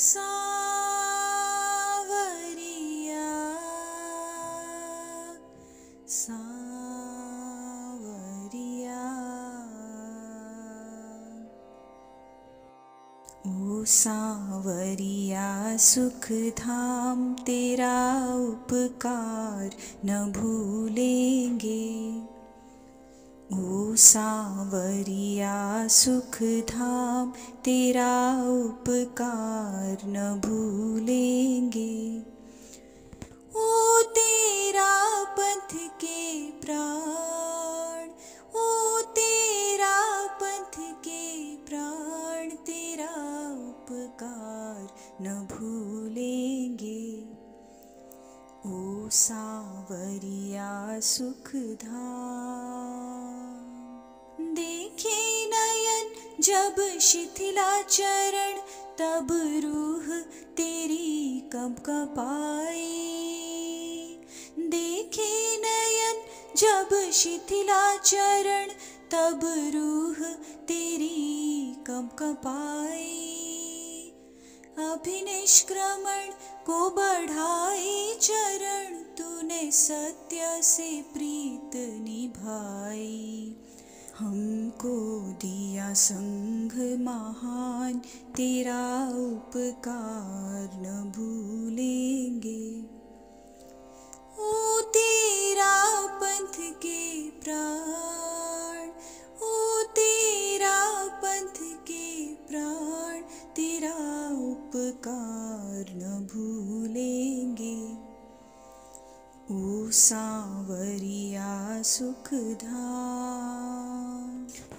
सावरिया सावरिया। सुख धाम तेरा उपकार न भूलेंगे। सांवरिया सुख धाम तेरा उपकार न भूलेंगे। ओ तेरा पंथ के प्राण, ओ तेरा पंथ के प्राण, तेरा उपकार न भूलेंगे। ओ सांवरिया सुख धाम जब शिथिला चरण, तब रूह तेरी कब कपाई देखे नयन, जब शिथिला चरण, तब रूह तेरी कब कपाई अभिनिष्क्रमण को बढ़ाई चरण, तूने सत्य से प्रीत निभाई हमको दिया संघ महान, तेरा उपकार न भूलेंगे। ओ तेरा पंथ के प्राण, ओ तेरा पंथ के प्राण, तेरा उपकार न भूलेंगे। ओ सांवरिया सुख धाम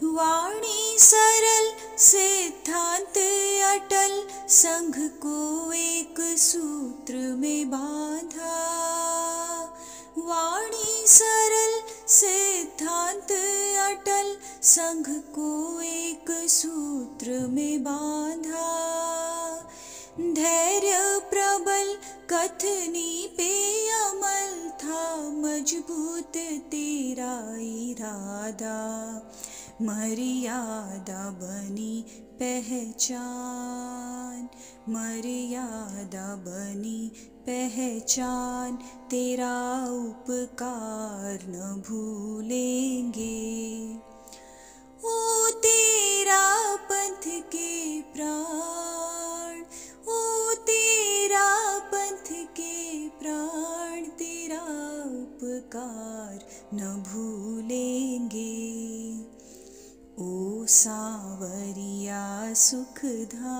वाणी सरल, सिद्धांत अटल, संघ को एक सूत्र में बांधा। वाणी सरल, सिद्धांत अटल, संघ को एक सूत्र में बांधा। धैर्य प्रबल, कथनी पे अमल था, मज़बूत तेरा इरादा। मर्यादा बनी पहचान, मर्यादा बनी पहचान, तेरा उपकार न भूलेंगे। ओ तेरा पंथ के प्राण, ओ तेरा पंथ के प्राण, तेरा उपकार न भूलेंगे। सावरिया सुखधा